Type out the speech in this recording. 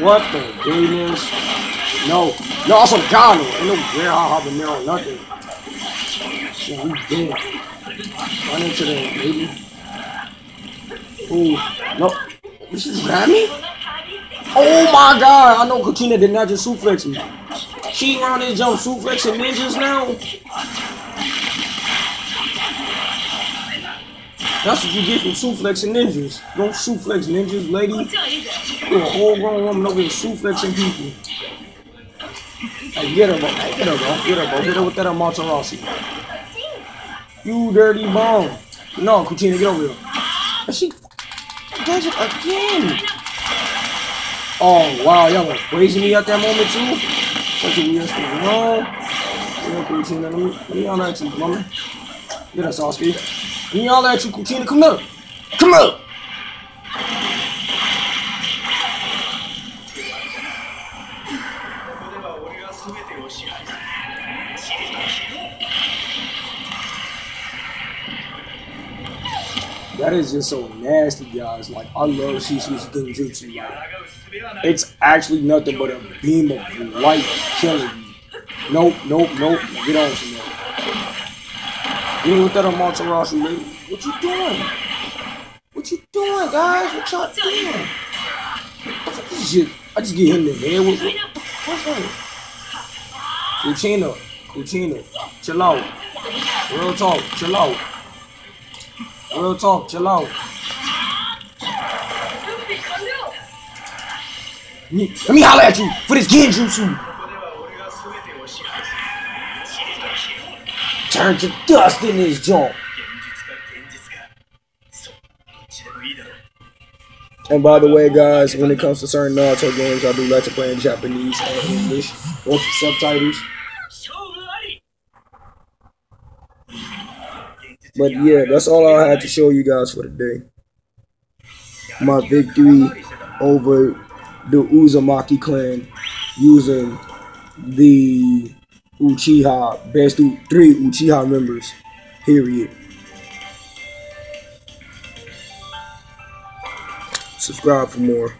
What the goodness? No. No, I to God. Ain't no rare hot habanero, nothing. Shit, we dead. Run into that, baby. Ooh. No. This is Grammy? Oh my god, I know Katina did not just suplex me. She around this jump suplexing ninjas now. That's what you get from suplexing ninjas. Don't suplex ninjas, lady. You're a whole grown woman over here suplexing people. Hey, get her, bro. Hey, get her, bro. Get her, bro. Get her with that Amaterasu. You dirty bum. No, Katina, get over here. And she does it again. Oh, wow. Y'all were raising me at that moment, too? Such a weird thing. No. Yeah, Katina, let me, let me holler at you, mama. Get her, Sasuke. Let me holler at you, Katina. Come here. Come here. That is just so nasty, guys. Like, I love Shisui's Genjutsu. Like, it's actually nothing but a beam of light killing you. Nope, nope, nope. Get on from there. Get with that Amaterasu, baby. What you doing? What you doing, guys? What y'all doing? What the fuck is shit? I just get hit in the head with what, what the fuck? What's that? Kushina, chill out. Real talk, chill out. Real talk, chill out. Let me holler at you for this genjutsu. Turn to dust in this joint. And by the way, guys, when it comes to certain Naruto games, I do like to play in Japanese and English, both subtitles. But yeah, that's all I had to show you guys for today. My victory over the Uzumaki clan using the Uchiha, best three Uchiha members, period. Subscribe for more.